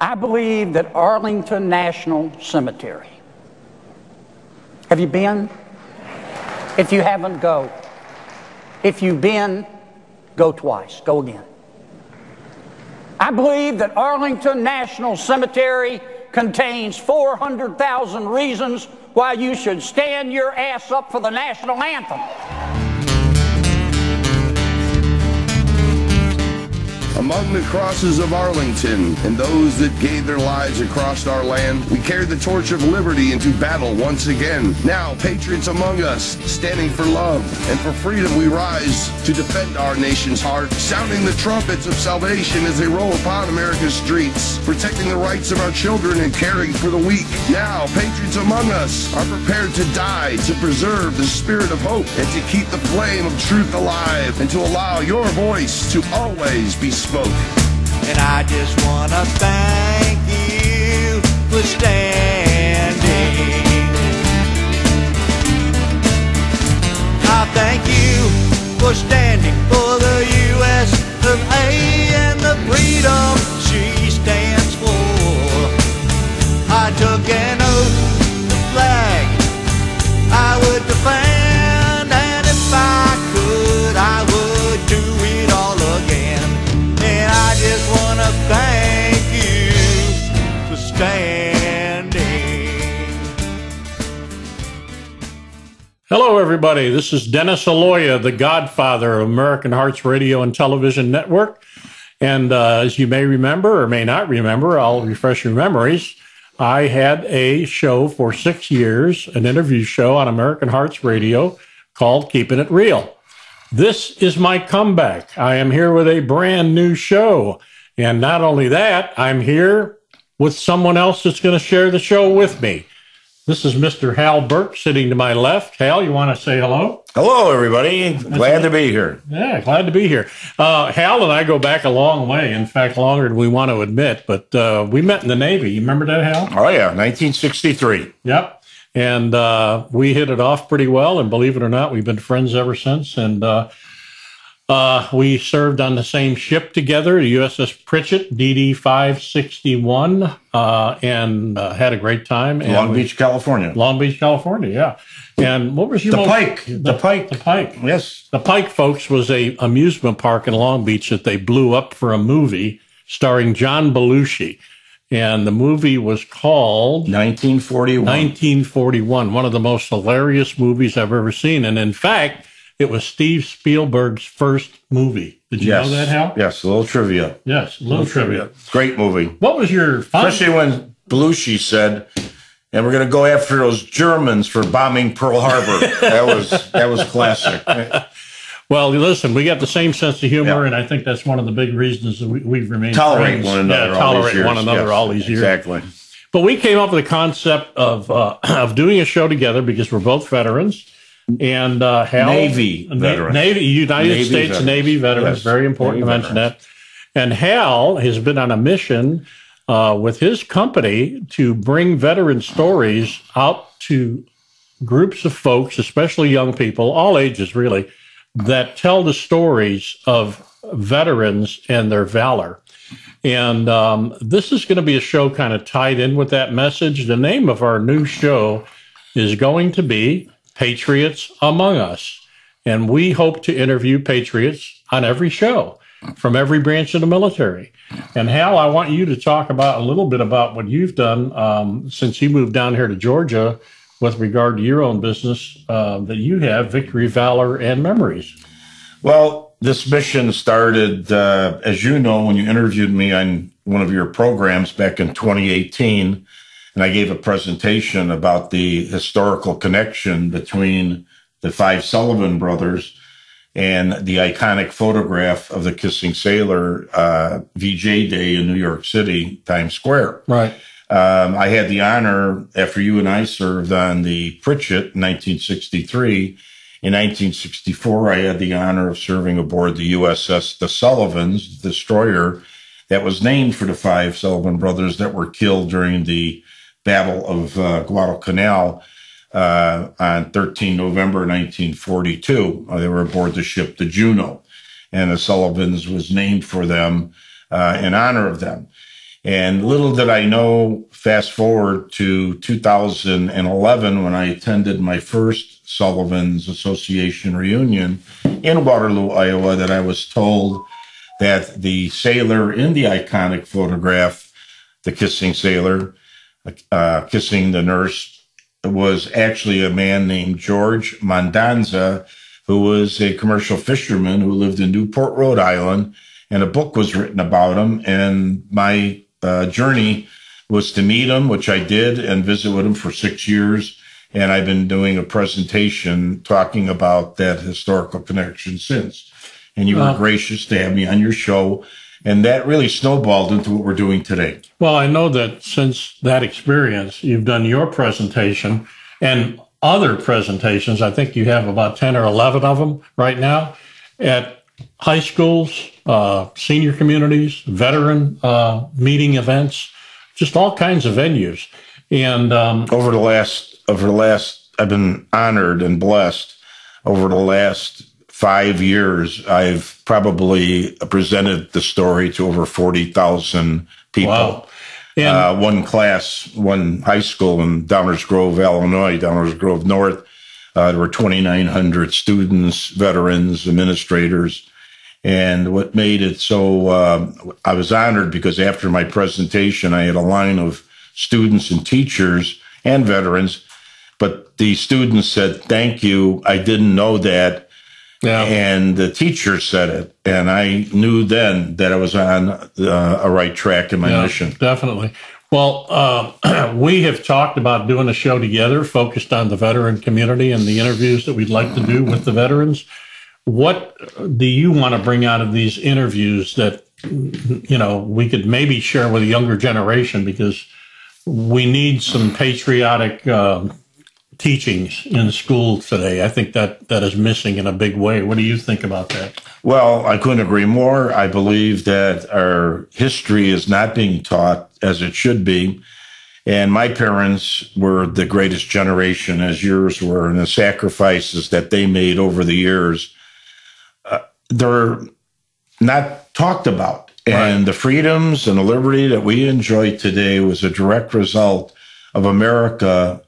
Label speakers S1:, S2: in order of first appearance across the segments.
S1: I believe that Arlington National Cemetery. Have you been? If you haven't, go. If you've been, go twice. Go again. I believe that Arlington National Cemetery contains 400,000 reasons why you should stand your ass up for the national anthem.
S2: Among the crosses of Arlington and those that gave their lives across our land, we carry the torch of liberty into battle once again. Now, patriots among us, standing for love and for freedom, we rise to defend our nation's heart, sounding the trumpets of salvation as they roll upon America's streets, protecting the rights of our children and caring for the weak. Now, patriots among us are prepared to die to preserve the spirit of hope and to keep the flame of truth alive and to allow your voice to always be spoken spoke.
S3: And I just want to thank you for standing. I thank you for standing for the U.S. of A and the freedom she stands for. I took an
S4: everybody. This is Dennis Aloia, the godfather of American Hearts Radio and Television Network. And uh, as you may remember or may not remember, I'll refresh your memories. I had a show for six years, an interview show on American Hearts Radio called Keeping It Real. This is my comeback. I am here with a brand new show. And not only that, I'm here with someone else that's going to share the show with me. This is Mr. Hal Burke sitting to my left. Hal, you want to say hello?
S5: Hello, everybody. Glad to be here.
S4: Yeah, glad to be here. Uh, Hal and I go back a long way. In fact, longer than we want to admit. But uh, we met in the Navy. You remember that, Hal?
S5: Oh, yeah, 1963.
S4: Yep. And uh, we hit it off pretty well. And believe it or not, we've been friends ever since. And uh, we served on the same ship together, the USS Pritchett, DD 561, uh, and uh, had a great time. And
S5: Long
S4: we-
S5: Beach, California.
S4: Long Beach, California. Yeah. And what was your
S5: The
S4: most-
S5: Pike.
S4: The,
S5: The Pike.
S4: The Pike.
S5: Yes.
S4: The Pike, folks, was a amusement park in Long Beach that they blew up for a movie starring John Belushi. And the movie was called
S5: 1941.
S4: 1941, one of the most hilarious movies I've ever seen. And in fact, it was Steve Spielberg's first movie. Did you
S5: yes.
S4: know that, Hal?
S5: Yes, a little trivia.
S4: Yes, a little trivia.
S5: Great movie.
S4: What was your fun?
S5: Especially when Belushi said, and we're going to go after those Germans for bombing Pearl Harbor. that was that was classic.
S4: Well, listen, we got the same sense of humor,
S5: Yeah.
S4: and I think that's one of the big reasons that we, we've remained
S5: Tolerate
S4: friends.
S5: one another.
S4: Yeah,
S5: all
S4: tolerate one another
S5: Yes,
S4: all these years.
S5: Exactly.
S4: But we came up with the concept of uh, of doing a show together because we're both veterans. And uh, Hal,
S5: Navy
S4: Na-
S5: veterans.
S4: Navy, United
S5: Navy
S4: States
S5: veterans.
S4: Navy veterans.
S5: Yes,
S4: Very important
S5: Navy
S4: to mention that. And Hal has been on a mission uh, with his company to bring veteran stories out to groups of folks, especially young people, all ages really, that tell the stories of veterans and their valor. And um, this is going to be a show kind of tied in with that message. The name of our new show is going to be Patriots Among Us. And we hope to interview patriots on every show from every branch of the military. And Hal, I want you to talk about a little bit about what you've done um, since you moved down here to Georgia with regard to your own business uh, that you have, Victory, Valor, and Memories.
S5: Well, this mission started, uh, as you know, when you interviewed me on one of your programs back in 2018, and I gave a presentation about the historical connection between the five Sullivan brothers and the iconic photograph of the kissing sailor uh, VJ Day in New York City, Times Square.
S4: Right.
S5: Um, I had the honor, after you and I served on the Pritchett in 1963. In 1964, I had the honor of serving aboard the USS The Sullivans, the destroyer that was named for the five Sullivan brothers that were killed during the Battle of uh, Guadalcanal uh, on 13 November 1942. Uh, they were aboard the ship the Juneau, and the Sullivans was named for them uh, in honor of them. And little did I know, fast forward to 2011 when I attended my first Sullivan's Association reunion in Waterloo, Iowa, that I was told that the sailor in the iconic photograph, the kissing sailor, uh, kissing the nurse, was actually a man named George Mendonsa, who was a commercial fisherman who lived in Newport, Rhode Island. And a book was written about him. And my uh, journey was to meet him, which I did, and visit with him for six years. And I've been doing a presentation talking about that historical connection since. And you were gracious to have me on your show. And that really snowballed into what we're doing today.
S4: Well, I know that since that experience, you've done your presentation and other presentations. I think you have about 10 or 11 of them right now at high schools, uh, senior communities, veteran uh, meeting events, just all kinds of venues. And um,
S5: over the last, over the last, I've been honored and blessed over the last five years. I've probably presented the story to over 40,000 people.
S4: Wow.
S5: Uh, one class, one high school in Downers Grove, Illinois, Downers Grove North. Uh, there were 2,900 students, veterans, administrators. And what made it so, uh, I was honored because after my presentation, I had a line of students and teachers and veterans. But the students said, Thank you. I didn't know that.
S4: Yeah.
S5: And the teacher said it. And I knew then that I was on uh, a right track in my
S4: Yeah,
S5: mission.
S4: Definitely. Well, uh, we have talked about doing a show together focused on the veteran community and the interviews that we'd like to do with the veterans. What do you want to bring out of these interviews that, you know, we could maybe share with a younger generation because we need some patriotic um, teachings in school today. I think that that is missing in a big way. What do you think about that?
S5: Well, I couldn't agree more. I believe that our history is not being taught as it should be. And my parents were the greatest generation, as yours were, and the sacrifices that they made over the years, uh, they're not talked about. And the freedoms and the liberty that we enjoy today was a direct result of America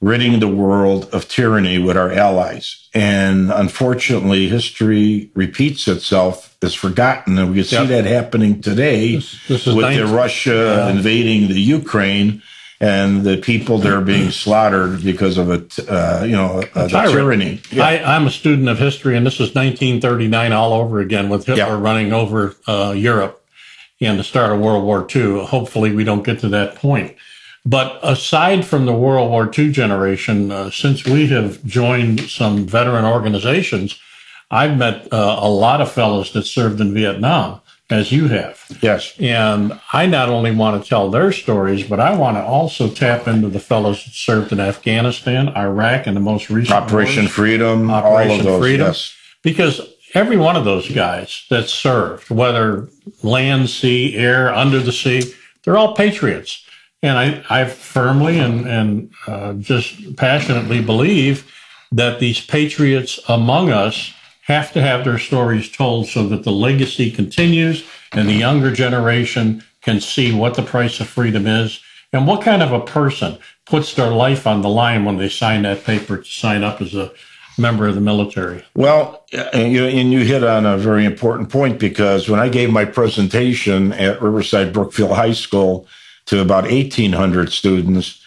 S5: ridding the world of tyranny with our allies. And unfortunately, history repeats itself, is forgotten. And we can see
S4: Yep.
S5: that happening today
S4: this is
S5: with the
S4: 19
S5: Russia invading the Ukraine and the people there being slaughtered because of a, uh, you know, the
S4: tyrant.
S5: tyranny.
S4: I, I'm a student of history, and this is 1939 all over again with Hitler
S5: Yeah.
S4: running over uh, Europe and the start of World War II. Hopefully, we don't get to that point. But aside from the World War II generation, uh, since we have joined some veteran organizations, I've met uh, a lot of fellows that served in Vietnam, as you have.
S5: Yes.
S4: And I not only want to tell their stories, but I want to also tap into the fellows that served in Afghanistan, Iraq, and the most recent
S5: Operation
S4: wars.
S5: Freedom, all
S4: Operation
S5: of those.
S4: Freedom.
S5: Yes.
S4: Because every one of those guys that served, whether land, sea, air, under the sea, they're all patriots. And I, I firmly and, and uh, just passionately believe that these patriots among us have to have their stories told so that the legacy continues and the younger generation can see what the price of freedom is and what kind of a person puts their life on the line when they sign that paper to sign up as a member of the military.
S5: Well, and you, and you hit on a very important point because when I gave my presentation at Riverside Brookfield High School to about 1,800 students,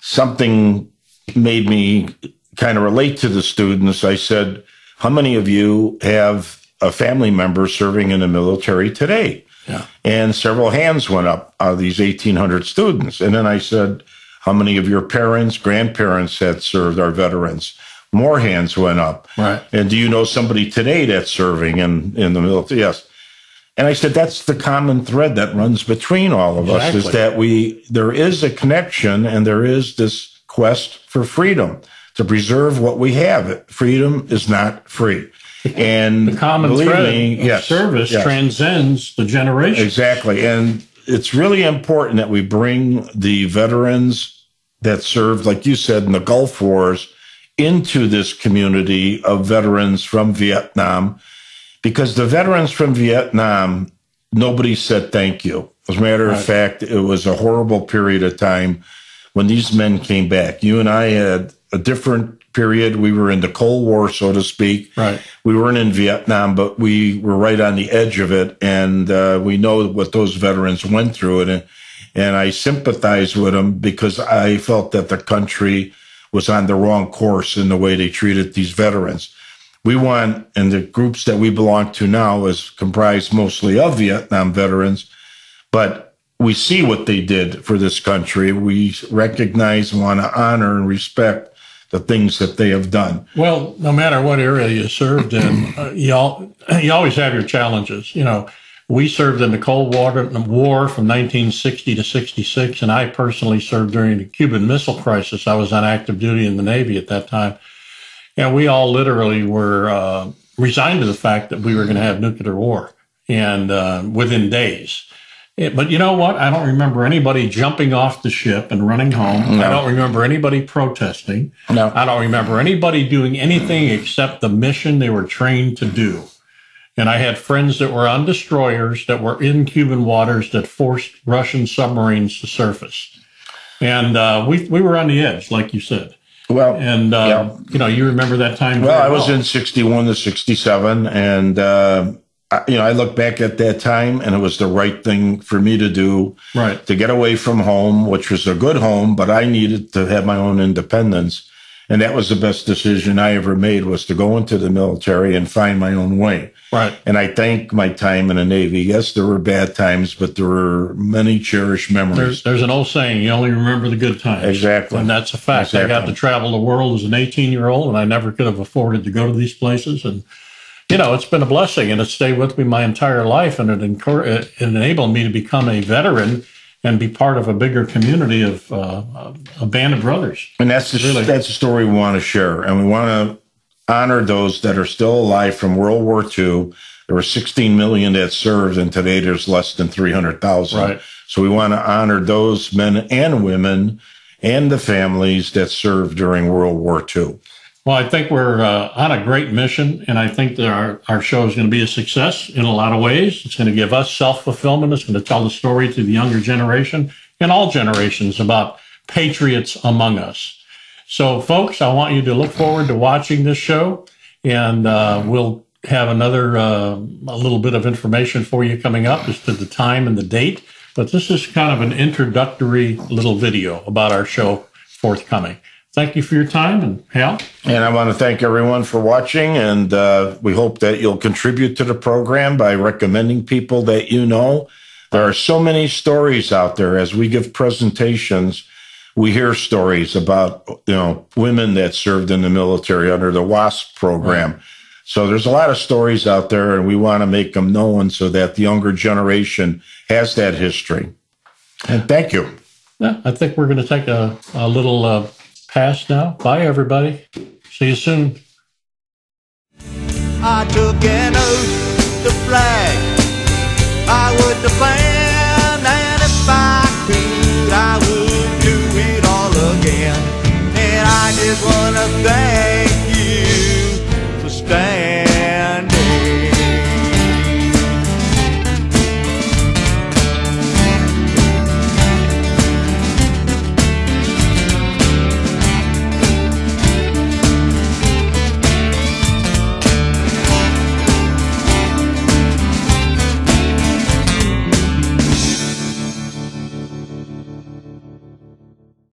S5: something made me kind of relate to the students. I said, How many of you have a family member serving in the military today?
S4: Yeah.
S5: And several hands went up out of these 1,800 students. And then I said, How many of your parents, grandparents had served our veterans? More hands went up.
S4: Right.
S5: And do you know somebody today that's serving in, in the military? Yes. And I said, that's the common thread that runs between all of us is that we, there is a connection and there is this quest for freedom to preserve what we have. Freedom is not free. And
S4: The common thread
S5: me,
S4: of
S5: yes,
S4: service
S5: yes.
S4: transcends the generation.
S5: Exactly. And it's really important that we bring the veterans that served, like you said, in the Gulf Wars into this community of veterans from Vietnam because the veterans from Vietnam nobody said thank you. As a matter of fact, it was a horrible period of time when these men came back. You and I had a different period. We were in the Cold War, so to speak.
S4: Right.
S5: We weren't in Vietnam, but we were right on the edge of it, and uh, we know what those veterans went through. And and I sympathize with them because I felt that the country was on the wrong course in the way they treated these veterans. We want, and the groups that we belong to now is comprised mostly of Vietnam veterans, but we see what they did for this country. We recognize and want to honor and respect the things that they have done.
S4: Well, no matter what area you served in, uh, you, all, you always have your challenges. You know, we served in the Cold War, War from 1960 to 66, and I personally served during the Cuban Missile Crisis. I was on active duty in the Navy at that time. And we all literally were uh, resigned to the fact that we were going to have nuclear war and uh, within days. It, but you know what? I don't remember anybody jumping off the ship and running home. No. I don't remember anybody protesting.
S5: No.
S4: I don't remember anybody doing anything except the mission they were trained to do. And I had friends that were on destroyers that were in Cuban waters that forced Russian submarines to surface. And uh, we, we were on the edge, like you said.
S5: Well,
S4: and uh, yeah. you know, you remember that time.
S5: Well, I was well. in '61 to '67, and uh, I, you know, I look back at that time, and it was the right thing for me to do.
S4: Right
S5: to get away from home, which was a good home, but I needed to have my own independence, and that was the best decision I ever made was to go into the military and find my own way.
S4: Right.
S5: And I thank my time in the Navy. Yes, there were bad times, but there were many cherished memories.
S4: There's, there's an old saying, you only remember the good times.
S5: Exactly.
S4: And that's a fact. Exactly. I got to travel the world as an 18 year old, and I never could have afforded to go to these places. And, you know, it's been a blessing, and it stayed with me my entire life, and it, it enabled me to become a veteran and be part of a bigger community of uh, a band of brothers.
S5: And that's the, really. that's the story we want to share. And we want to honor those that are still alive from World War II. There were 16 million that served, and today there's less than 300,000.
S4: Right.
S5: So we want to honor those men and women and the families that served during World War II.
S4: Well, I think we're uh, on a great mission, and I think that our, our show is going to be a success in a lot of ways. It's going to give us self fulfillment. It's going to tell the story to the younger generation and all generations about patriots among us. So, folks, I want you to look forward to watching this show, and uh, we'll have another uh, a little bit of information for you coming up as to the time and the date. But this is kind of an introductory little video about our show forthcoming. Thank you for your time, and Hal.
S5: And I want to thank everyone for watching, and uh, we hope that you'll contribute to the program by recommending people that you know. There are so many stories out there as we give presentations we hear stories about you know women that served in the military under the WASP program. Right. So there's a lot of stories out there, and we want to make them known so that the younger generation has that history. And thank you.
S4: Yeah, I think we're going to take a, a little uh, pass now. Bye, everybody. See you soon. I took an oath to flag. I would defend.